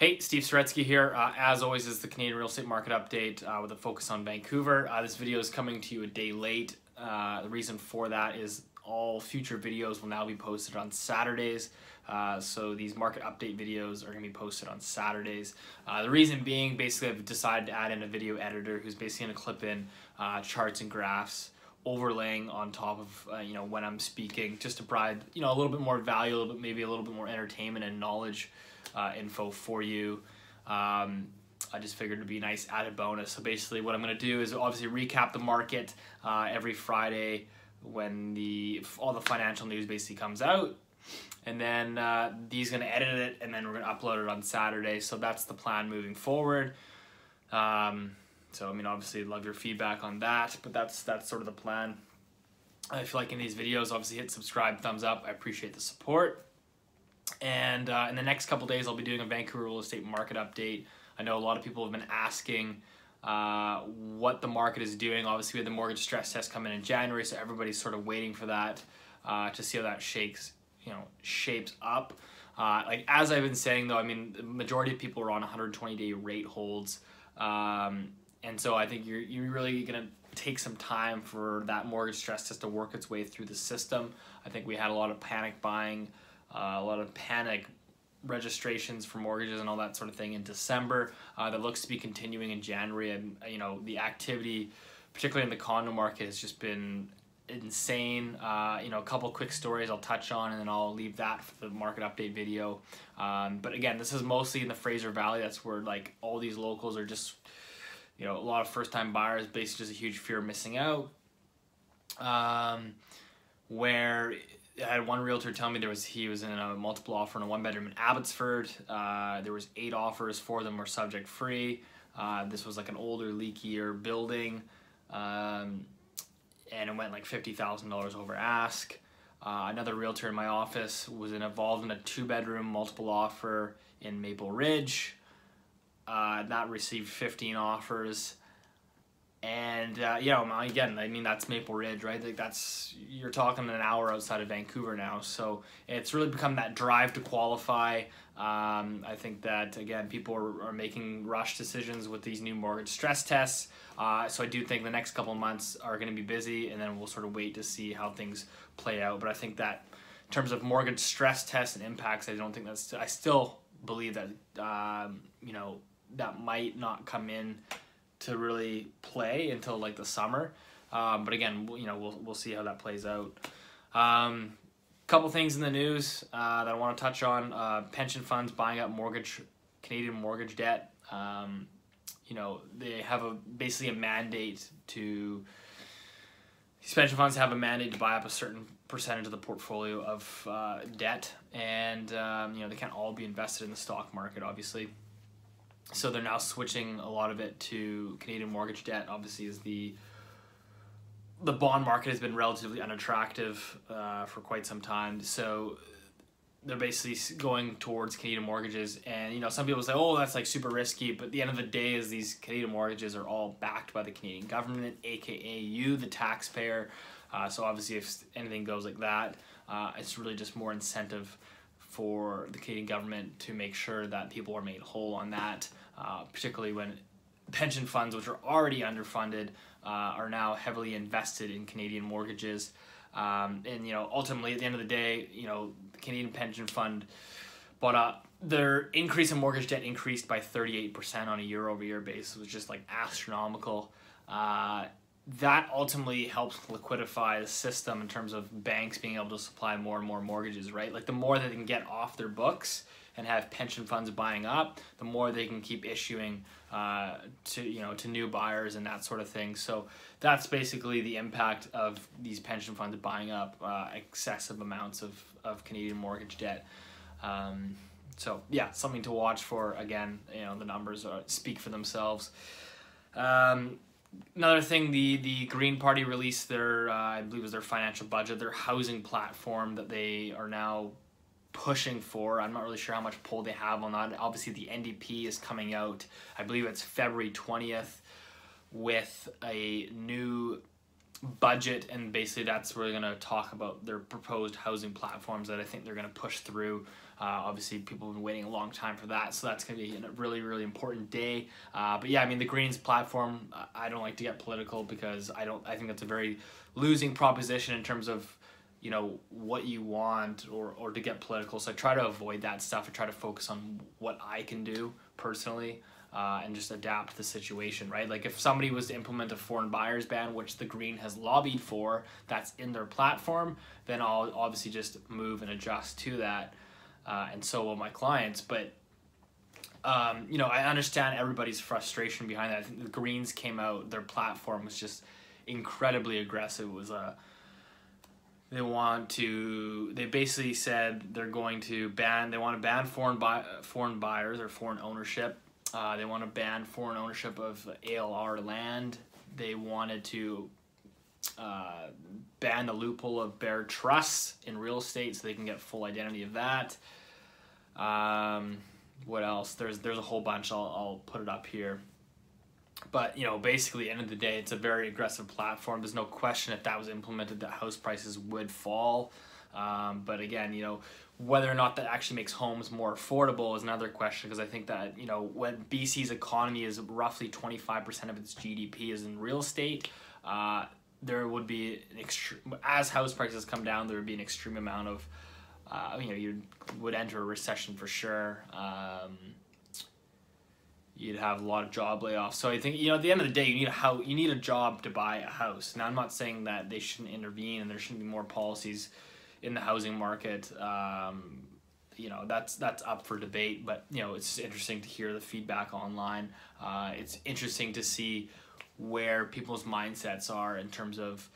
Hey, Steve Saretsky here. Uh, as always, is the Canadian real estate market update uh, with a focus on Vancouver. Uh, this video is coming to you a day late. Uh, the reason for that is all future videos will now be posted on Saturdays. Uh, so these market update videos are going to be posted on Saturdays. Uh, the reason being, basically, I've decided to add in a video editor who's basically going to clip in charts and graphs overlaying on top of uh, you know when I'm speaking just to provide you know a little bit more value, bit maybe a little bit more entertainment and knowledge uh, info for you. Um, I just figured it'd be a nice added bonus. So basically, what I'm to do is obviously recap the market uh, every Friday when the all the financial news basically comes out, and then uh, Dee's to edit it, and then we're to upload it on Saturday. So that's the plan moving forward. Um, so I mean, obviously, love your feedback on that, but that's that's sort of the plan. If you like any of these videos, obviously hit subscribe, thumbs up. I appreciate the support. And uh, in the next couple days, I'll be doing a Vancouver real estate market update. I know a lot of people have been asking uh, what the market is doing. Obviously, we had the mortgage stress test coming in January, so everybody's sort of waiting for that uh, to see how that shakes, you know, shapes up. Uh, like as I've been saying, though, I mean, the majority of people are on 120 day rate holds, um, and so I think you're you're really gonna take some time for that mortgage stress test to work its way through the system. I think we had a lot of panic buying uh, a lot of panic registrations for mortgages and all that sort of thing in December. Uh, that looks to be continuing in January, and you know the activity, particularly in the condo market, has just been insane. Uh, you know, a couple quick stories I'll touch on, and then I'll leave that for the market update video. Um, but again, this is mostly in the Fraser Valley. That's where like all these locals are just, you know, a lot of first time buyers. Basically, just a huge fear of missing out. Um, where I had one realtor tell me there was he was in a multiple offer in a one bedroom in Abbotsford. Uh, there was eight offers, four of them were subject free. Uh, this was like an older, leakier building, um, and it went like fifty thousand dollars over ask. Uh, another realtor in my office was involved in a two bedroom multiple offer in Maple Ridge. Uh, that received 15 offers and uh, you know again i mean that's maple ridge right? Like that's you're talking an hour outside of vancouver now. So it's really become that drive to qualify. Um, i think that again people are, are, making rush decisions with these new mortgage stress tests. Uh, so i do think the next couple months are going to be busy and then we'll sort of wait to see how things play out. But i think that in terms of mortgage stress tests and impacts i don't think that's i still believe that um, you know that might not come in to really play until like the summer. Um, but again, you know, we'll we'll see how that plays out. Um, couple things in the news uh, that I want to touch on: uh, pension funds buying up mortgage, Canadian mortgage debt. Um, you know, they have a basically a mandate to. These pension funds have a mandate to buy up a certain percentage of the portfolio of uh, debt, and um, you know they can't all be invested in the stock market, obviously so they're now switching a lot of it to Canadian mortgage debt. Obviously, is the the bond market has been relatively unattractive uh, for quite some time. So they're basically going towards Canadian mortgages, and you know some people say, "Oh, that's like super risky," but at the end of the day, is these Canadian mortgages are all backed by the Canadian government, aka you, the taxpayer. Uh, so obviously, if anything goes like that, uh, it's really just more incentive for the Canadian government to make sure that people are made whole on that, uh, particularly when pension funds, which are already underfunded, uh, are now heavily invested in Canadian mortgages. Um, and you know, ultimately, at the end of the day, you know, the Canadian pension fund bought up their increase in mortgage debt increased by 38% on a year over year basis, it was just like astronomical. Uh, that ultimately helps liquidify the system in terms of banks being able to supply more and more mortgages, right? Like the more they can get off their books and have pension funds buying up, the more they can keep issuing uh, to you know to new buyers and that sort of thing. So that's basically the impact of these pension funds buying up uh, excessive amounts of, of Canadian mortgage debt. Um, so yeah, something to watch for. Again, you know the numbers are, speak for themselves. Um, another thing, the the Green Party released their, uh, I believe, was their financial budget, their housing platform that they are now pushing for. I'm not really sure how much pull they have on that. Obviously, the NDP is coming out. I believe it's February 20th with a new budget and basically that's where they're going to talk about their proposed housing platforms that I think they're going to push through Uh, obviously, people have been waiting a long time for that, so that's going to be a really, really important day. Uh, but yeah, I mean, the Greens platform, I don't like to get political because I don't. I think that's a very losing proposition in terms of you know what you want or, or to get political so i try to avoid that stuff i try to focus on what i can do personally uh, and just adapt the situation, right? Like if somebody was to implement a foreign buyers ban, which the Green has lobbied for, that's in their platform, then I'll obviously just move and adjust to that, uh, and so will my clients. But um, you know, I understand everybody's frustration behind that. The Greens came out, their platform was just incredibly aggressive. It was a they want to they basically said they're going to ban they want to ban foreign buy, foreign buyers or foreign ownership uh, they want to ban foreign ownership of ALR land. They wanted to uh, ban the loophole of bare trusts in real estate so they can get full identity of that. Um, what else? There's there's a whole bunch. I'll, I'll put it up here. But you know, basically, end of the day, it's a very aggressive platform. There's no question if that was implemented, that house prices would fall. Um, but again, you know, whether or not that actually makes homes more affordable is another question because I think that you know when BC's economy is roughly 25% of its GDP is in real estate, uh, there would be an extreme as house prices come down, there would be an extreme amount of uh, you know you would enter a recession for sure. Um, you'd have a lot of job layoffs. So I think you know at the end of the day, you need a you need a job to buy a house. Now I'm not saying that they shouldn't intervene and there shouldn't be more policies in the housing market. Um, you know that's that's up for debate, but you know it's interesting to hear the feedback online. Uh, it's interesting to see where people's mindsets are in terms of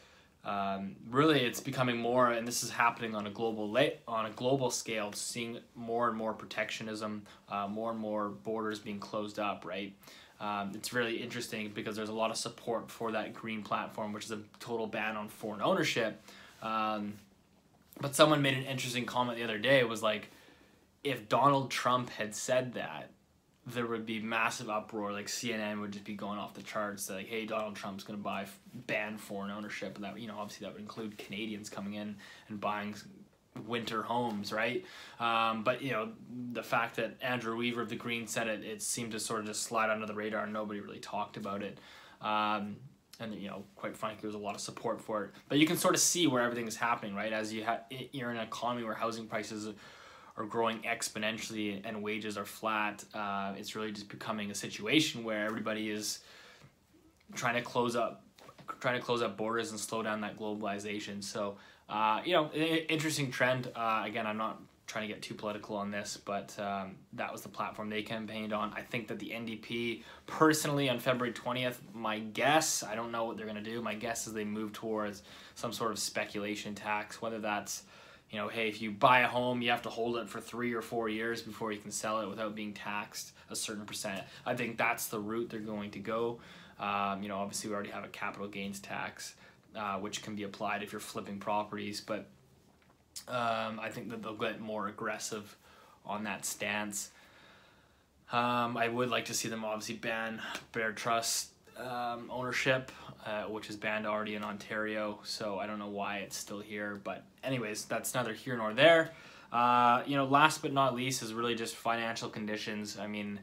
um, really it's becoming more, and this is happening on a global on a global scale. Seeing more and more protectionism, uh, more and more borders being closed up. Right. Um, it's really interesting because there's a lot of support for that green platform, which is a total ban on foreign ownership. Um, but someone made an interesting comment the other day. It was like, if Donald Trump had said that, there would be massive uproar. Like CNN would just be going off the charts. Like, hey, Donald Trump's going to buy ban foreign ownership, and that you know obviously that would include Canadians coming in and buying winter homes, right? Um, but you know the fact that Andrew Weaver of the Green said it, it seemed to sort of just slide under the radar. and Nobody really talked about it. Um, and you know, quite frankly, there's a lot of support for it. But you can sort of see where everything is happening, right? As you have, you're in an economy where housing prices are growing exponentially and wages are flat. Uh, it's really just becoming a situation where everybody is trying to close up, trying to close up borders and slow down that globalization. So, uh, you know, interesting trend. Uh, again, I'm not trying to get too political on this, but um, that was the platform they campaigned on. I think that the NDP, personally, on February 20th, my guess, I don't know what they're going to do. My guess is they move towards some sort of speculation tax, whether that's, you know, hey, if you buy a home, you have to hold it for three or four years before you can sell it without being taxed a certain percent. I think that's the route they're going to go. Um, you know, obviously, we already have a capital gains tax, uh, which can be applied if you're flipping properties, but um, I think that they'll get more aggressive on that stance. Um, I would like to see them obviously ban Bare Trust um, ownership, uh, which is banned already in Ontario. So I don't know why it's still here. But anyways, that's neither here nor there. Uh, you know, last but not least is really just financial conditions. I mean,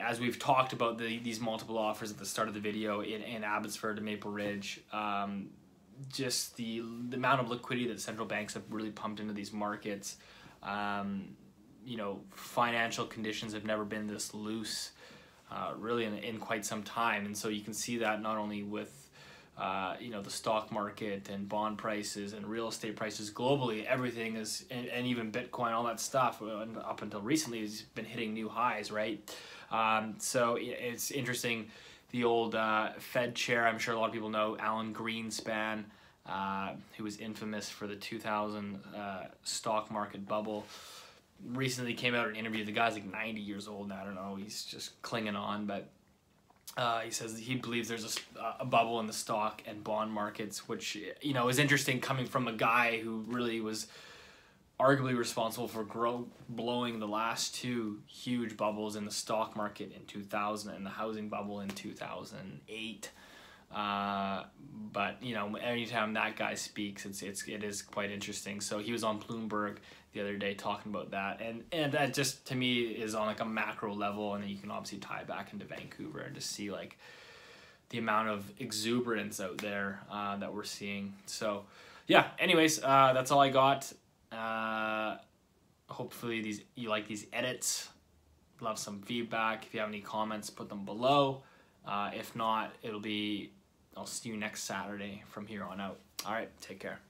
as we've talked about the, these multiple offers at the start of the video in, in Abbotsford and Maple Ridge, um, just the, the amount of liquidity that central banks have really pumped into these markets. Um, you know, financial conditions have never been this loose, uh, really in, in quite some time, and so you can see that not only with uh, you know the stock market and bond prices and real estate prices globally everything is and, and even bitcoin all that stuff uh, up until recently has been hitting new highs right um, so it's interesting the old uh, Fed chair. I'm sure a lot of people know Alan Greenspan, uh, who was infamous for the 2000 uh, stock market bubble. Recently came out and interviewed. The guy's like 90 years old now. I don't know. He's just clinging on, but uh, he says he believes there's a, a, bubble in the stock and bond markets, which you know is interesting coming from a guy who really was arguably responsible for grow, blowing the last two huge bubbles in the stock market in 2000 and the housing bubble in 2008. Uh, but you know, anytime that guy speaks, it's it's it is quite interesting. So he was on Bloomberg, the other day talking about that, and and that just to me is on like a macro level, and you can obviously tie back into Vancouver and just see like the amount of exuberance out there uh, that we're seeing. So yeah. Anyways, uh, that's all I got. Uh, hopefully these you like these edits. Love some feedback. If you have any comments, put them below. Uh, if not, it'll be I'll see you next Saturday from here on out. All right, take care.